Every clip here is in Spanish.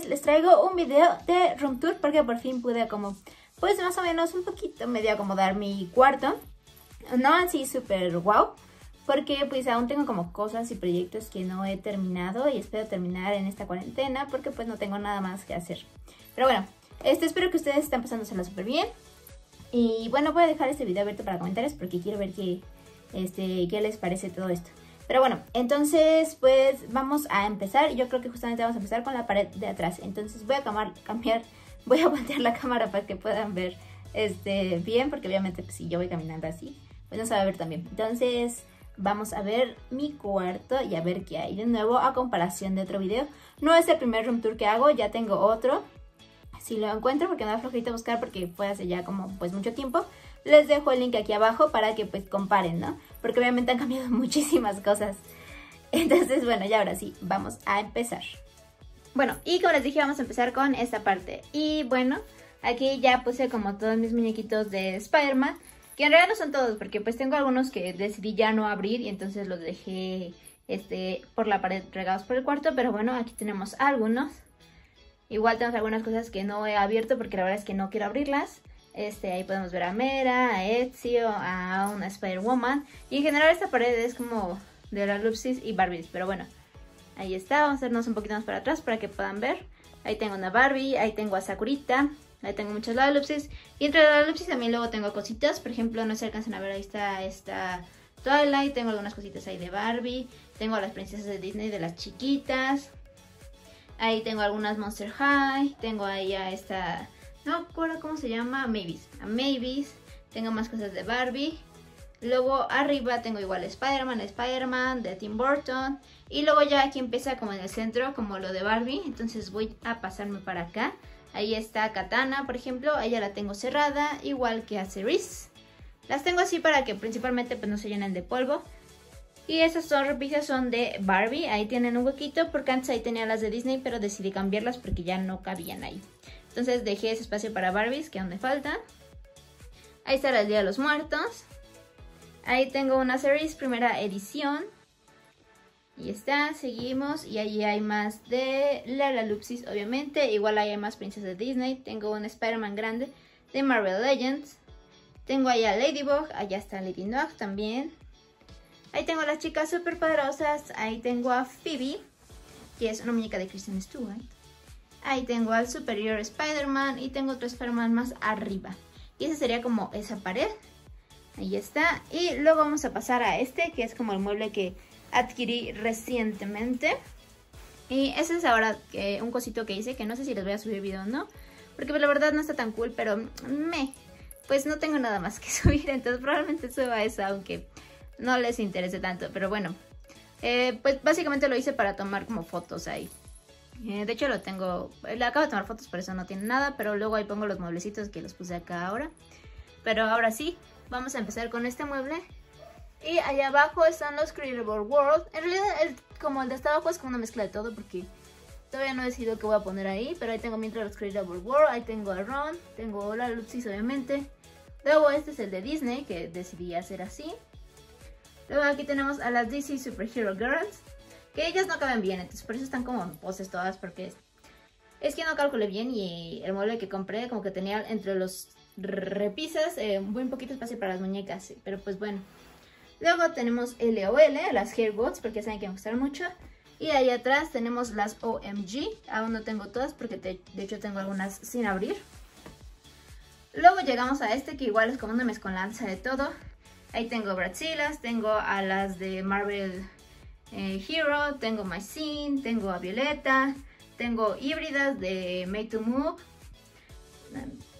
les traigo un video de room tour porque por fin pude como pues más o menos un poquito medio acomodar mi cuarto. No así súper wow, porque pues aún tengo como cosas y proyectos que no he terminado y espero terminar en esta cuarentena porque pues no tengo nada más que hacer. Pero bueno, este, espero que ustedes estén pasándosela súper bien. Y bueno, voy a dejar este video abierto para comentarios porque quiero ver qué, este, qué les parece todo esto. Pero bueno, entonces pues vamos a empezar. Yo creo que justamente vamos a empezar con la pared de atrás. Entonces voy a cambiar, voy a voltear la cámara para que puedan ver este, bien. Porque obviamente pues, si yo voy caminando así, pues no se va a ver también. Entonces vamos a ver mi cuarto y a ver qué hay de nuevo a comparación de otro video. No es el primer room tour que hago, ya tengo otro. Si lo encuentro, porque me da flojito buscar porque fue hace ya como pues mucho tiempo, les dejo el link aquí abajo para que pues comparen, ¿no? Porque obviamente han cambiado muchísimas cosas. Entonces, bueno, ya ahora sí, vamos a empezar. Bueno, y como les dije, vamos a empezar con esta parte. Y bueno, aquí ya puse como todos mis muñequitos de Spider-Man. Que en realidad no son todos, porque pues tengo algunos que decidí ya no abrir y entonces los dejé este, por la pared regados por el cuarto. Pero bueno, aquí tenemos algunos. Igual tenemos algunas cosas que no he abierto porque la verdad es que no quiero abrirlas. Este, ahí podemos ver a Mera, a Ezio, a una Spider-Woman. Y en general esta pared es como de la Lupsis y Barbies. Pero bueno, ahí está. Vamos a hacernos un poquito más para atrás para que puedan ver. Ahí tengo una Barbie, ahí tengo a Sakurita, ahí tengo muchas Lalupsis. Y entre las Lalupsis también luego tengo cositas. Por ejemplo, no se alcanzan a ver, ahí está esta Twilight. Tengo algunas cositas ahí de Barbie. Tengo a las princesas de Disney de las chiquitas. Ahí tengo algunas Monster High. Tengo ahí a esta no recuerdo cómo se llama, Mavis. A Mavis. Tengo más cosas de Barbie. Luego arriba tengo igual Spider-Man, Spider-Man de Tim Burton. Y luego ya aquí empieza como en el centro, como lo de Barbie. Entonces voy a pasarme para acá. Ahí está Katana, por ejemplo. Ella la tengo cerrada, igual que a Cerise. Las tengo así para que principalmente pues, no se llenen de polvo. Y esas dos repisas son de Barbie. Ahí tienen un huequito porque antes ahí tenía las de Disney, pero decidí cambiarlas porque ya no cabían ahí. Entonces dejé ese espacio para Barbies, que aún me falta. Ahí está el Día de los Muertos. Ahí tengo una series primera edición. Y está, seguimos. Y ahí hay más de la Lupsis, obviamente. Igual ahí hay más princesas de Disney. Tengo un Spider-Man grande de Marvel Legends. Tengo ahí a Ladybug. Allá está Lady Noir también. Ahí tengo a las chicas super poderosas. Ahí tengo a Phoebe, que es una muñeca de Kristen Stewart. Ahí tengo al Superior Spider-Man y tengo otro Spider-Man más arriba. Y esa sería como esa pared. Ahí está. Y luego vamos a pasar a este, que es como el mueble que adquirí recientemente. Y ese es ahora un cosito que hice, que no sé si les voy a subir video o no. Porque la verdad no está tan cool, pero me... Pues no tengo nada más que subir, entonces probablemente suba eso, aunque no les interese tanto. Pero bueno, eh, pues básicamente lo hice para tomar como fotos ahí. Eh, de hecho lo tengo, le acabo de tomar fotos, por eso no tiene nada, pero luego ahí pongo los mueblecitos que los puse acá ahora. Pero ahora sí, vamos a empezar con este mueble. Y allá abajo están los Creative World. En realidad, como el de hasta abajo es como una mezcla de todo porque todavía no he decidido qué voy a poner ahí. Pero ahí tengo mientras los Creative World, ahí tengo a Ron, tengo la Luxis obviamente. Luego este es el de Disney que decidí hacer así. Luego aquí tenemos a las DC Superhero Girls. Que ellas no caben bien, entonces por eso están como en poses todas, porque es, que no calculé bien y el mueble que compré como que tenía entre los repisas eh, muy poquito espacio para las muñecas, pero pues bueno. Luego tenemos LOL, las Hairbots, porque saben que me gustaron mucho. Y ahí atrás tenemos las OMG, aún no tengo todas porque de hecho tengo algunas sin abrir. Luego llegamos a este que igual es como una mezcolanza de todo. Ahí tengo Brazilas, tengo a las de Marvel eh, Hero, tengo My tengo a Violeta, tengo híbridas de Made to Move.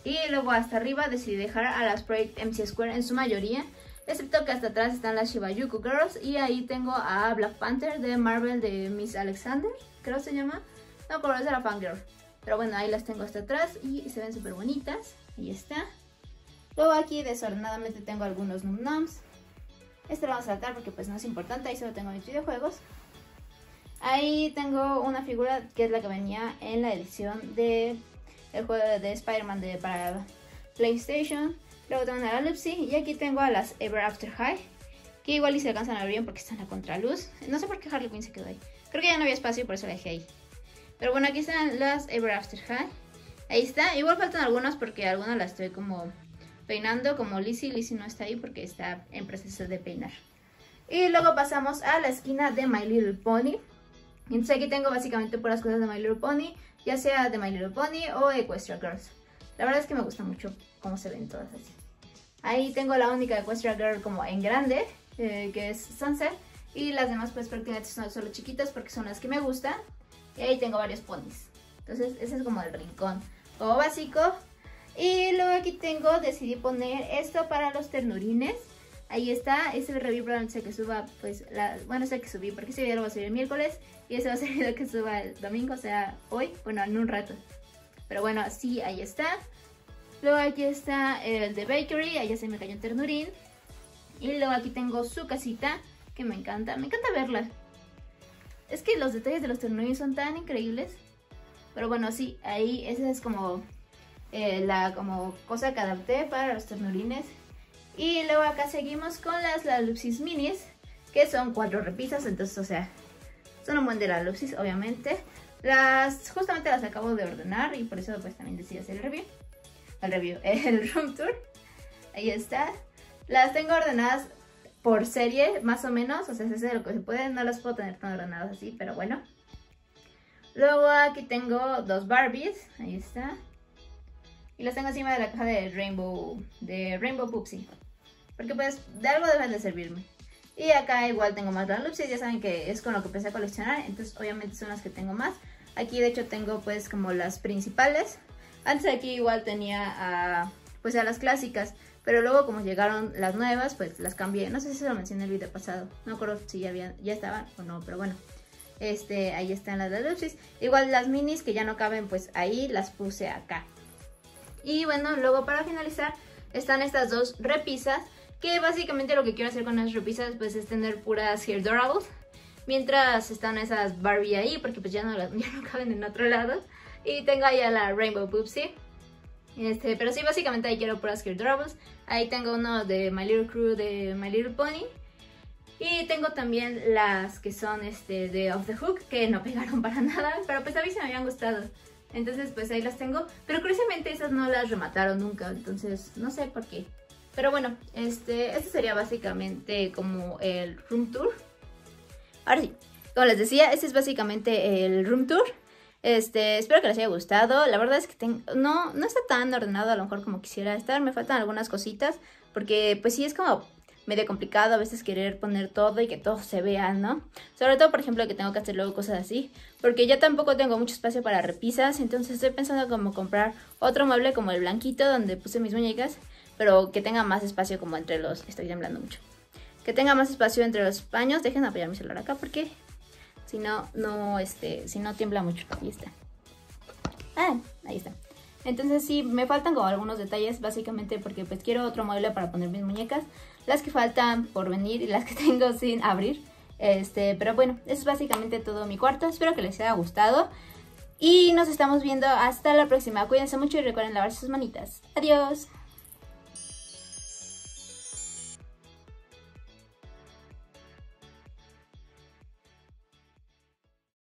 Y luego hasta arriba decidí dejar a las Project MC Square en su mayoría. Excepto que hasta atrás están las Shibayuku Girls. Y ahí tengo a Black Panther de Marvel de Miss Alexander. Creo se llama. No, pero esa era Fangirl. Pero bueno, ahí las tengo hasta atrás y se ven súper bonitas. Ahí está. Luego aquí desordenadamente tengo algunos Num Nums. Este lo vamos a saltar porque pues no es importante, ahí solo tengo mis videojuegos. Ahí tengo una figura que es la que venía en la edición de el juego de Spider-Man de, para PlayStation. Luego tengo una Lupsi y aquí tengo a las Ever After High. Que igual y se alcanzan a ver bien porque están a contraluz. No sé por qué Harley Quinn se quedó ahí. Creo que ya no había espacio y por eso la dejé ahí. Pero bueno, aquí están las Ever After High. Ahí está. Igual faltan algunas porque algunas las estoy como peinando, como Lizzie. Lizzie no está ahí porque está en proceso de peinar. Y luego pasamos a la esquina de My Little Pony. Entonces aquí tengo básicamente puras cosas de My Little Pony, ya sea de My Little Pony o Equestria Girls. La verdad es que me gusta mucho cómo se ven todas así. Ahí tengo la única Equestria Girl como en grande, eh, que es Sunset. Y las demás pues prácticamente son solo chiquitas porque son las que me gustan. Y ahí tengo varios ponis. Entonces ese es como el rincón como básico. Y luego aquí tengo, decidí poner esto para los ternurines. Ahí está, ese review probablemente que suba, pues, la, bueno, sé que subí, porque ese video lo va a subir el miércoles y ese va a ser el que suba el domingo, o sea, hoy, bueno, en un rato. Pero bueno, sí, ahí está. Luego aquí está el de Bakery, ya se me cayó un ternurín. Y luego aquí tengo su casita, que me encanta, me encanta verla. Es que los detalles de los ternurines son tan increíbles. Pero bueno, sí, ahí esa es como eh, la como cosa que adapté para los ternurines. Y luego acá seguimos con las Lalupsis Minis, que son cuatro repisas, entonces, o sea, son un buen de Lalupsis, obviamente. Las, justamente las acabo de ordenar y por eso pues también decidí hacer el review. El review, el room tour. Ahí está. Las tengo ordenadas por serie, más o menos, o sea, es de lo que se puede. No las puedo tener tan ordenadas así, pero bueno. Luego aquí tengo dos Barbies, ahí está. Y las tengo encima de la caja de Rainbow, de Rainbow Poopsie. Porque pues de algo deben de servirme. Y acá igual tengo más Lupsis, ya saben que es con lo que empecé a coleccionar, entonces obviamente son las que tengo más. Aquí de hecho tengo pues como las principales. Antes aquí igual tenía a, pues a las clásicas, pero luego como llegaron las nuevas, pues las cambié. No sé si se lo mencioné en el video pasado, no acuerdo si ya, habían, ya estaban o no, pero bueno. Este, ahí están las Lupsis. Igual las minis que ya no caben, pues ahí las puse acá. Y bueno, luego para finalizar están estas dos repisas. Que básicamente lo que quiero hacer con las repisas pues es tener puras Hair Dorables. Mientras están esas Barbie ahí, porque pues ya no, ya no caben en otro lado. Y tengo ahí a la Rainbow Poopsie. Este, pero sí, básicamente ahí quiero puras Hair Dorables. Ahí tengo uno de My Little Crew de My Little Pony. Y tengo también las que son este de Off the Hook, que no pegaron para nada, pero pues a mí se me habían gustado. Entonces pues ahí las tengo, pero curiosamente esas no las remataron nunca, entonces no sé por qué. Pero bueno, este, este sería básicamente como el room tour. Ahora sí, como les decía, este es básicamente el room tour. Este, espero que les haya gustado. La verdad es que tengo, no, no está tan ordenado a lo mejor como quisiera estar. Me faltan algunas cositas. Porque pues sí es como medio complicado a veces querer poner todo y que todo se vea, ¿no? Sobre todo, por ejemplo, que tengo que hacer luego cosas así, porque ya tampoco tengo mucho espacio para repisas, entonces estoy pensando como comprar otro mueble como el blanquito donde puse mis muñecas, pero que tenga más espacio como entre los... Estoy temblando mucho. Que tenga más espacio entre los paños. Dejen apoyar mi celular acá porque si no, no, este, si no tiembla mucho. Ahí está. Ah, ahí está. Entonces sí, me faltan como algunos detalles básicamente porque pues quiero otro mueble para poner mis muñecas. Las que faltan por venir y las que tengo sin abrir. Este, pero bueno, eso es básicamente todo mi cuarto. Espero que les haya gustado. Y nos estamos viendo hasta la próxima. Cuídense mucho y recuerden lavar sus manitas. Adiós.